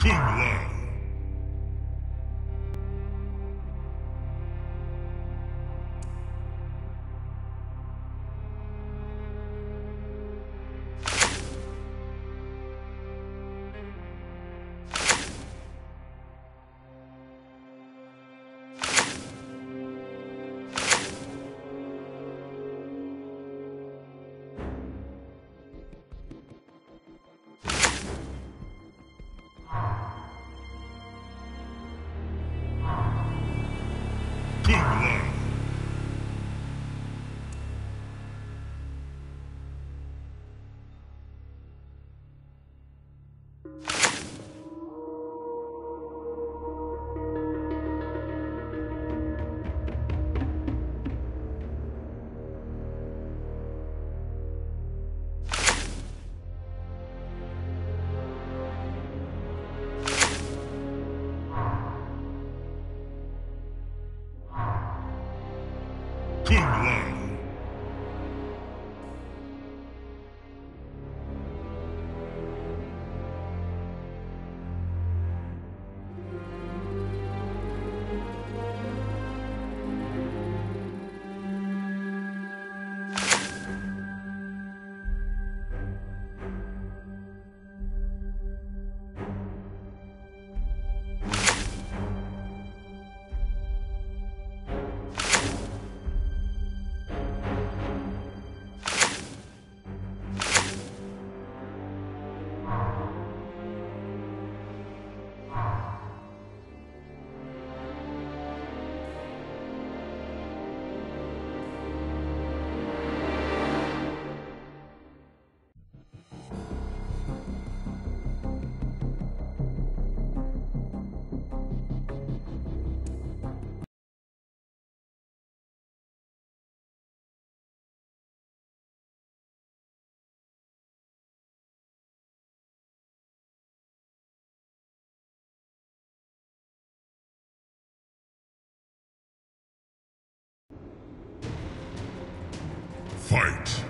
Kung Lao. Kung Lao. Fight.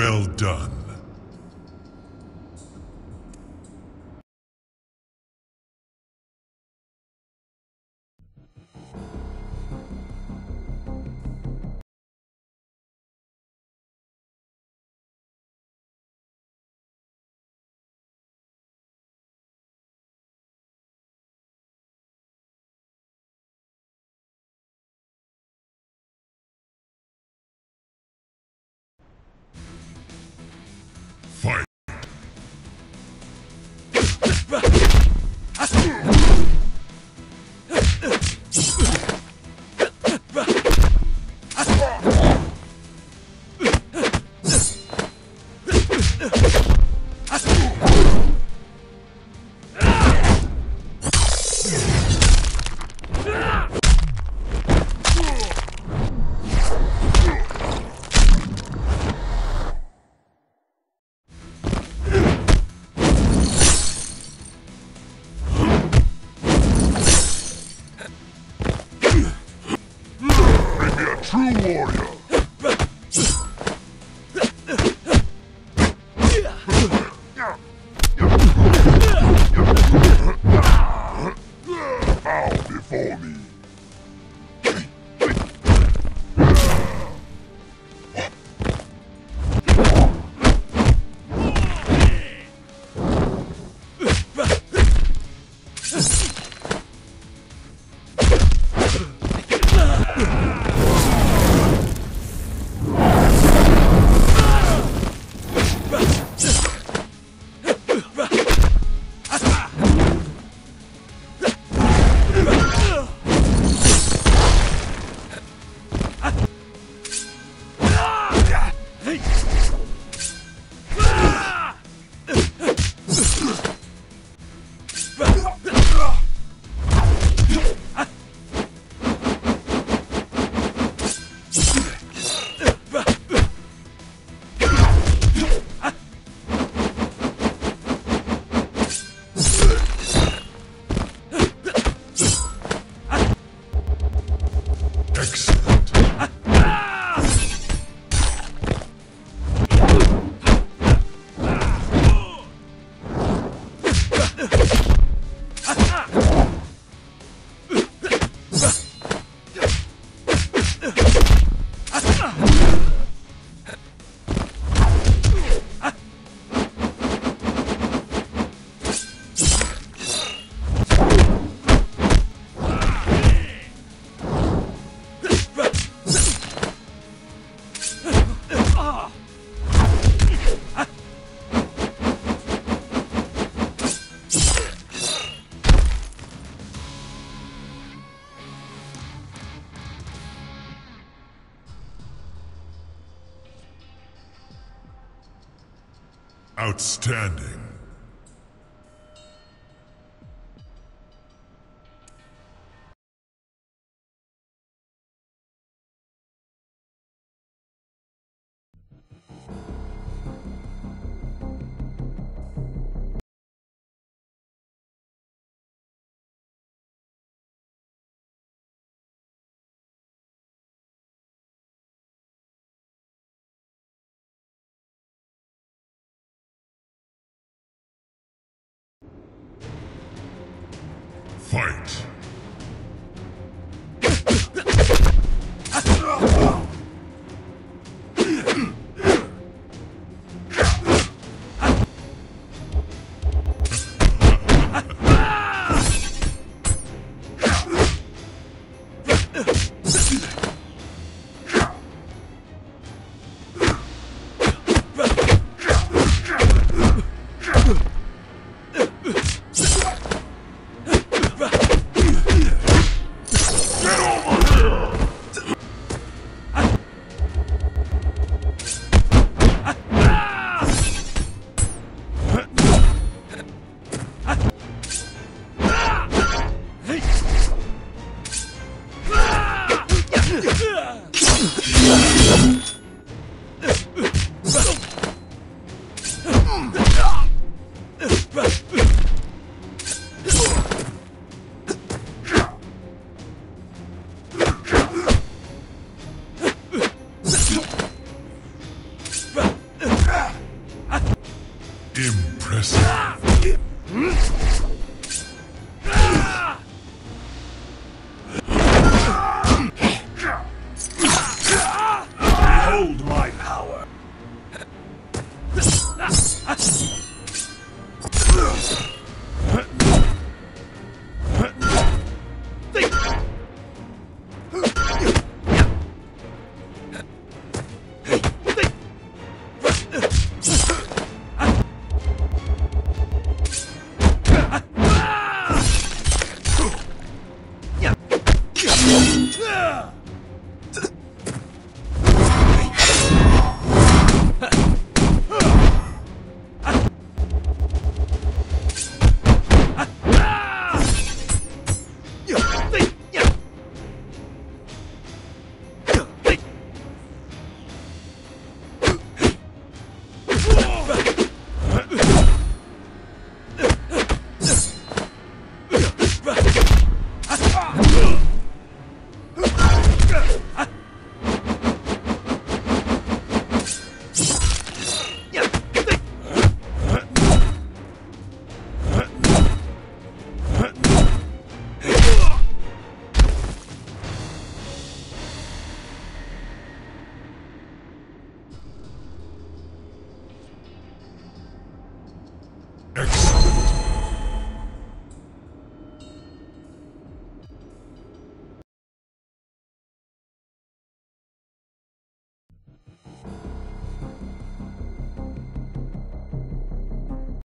Well done. True warrior. Outstanding. Fight.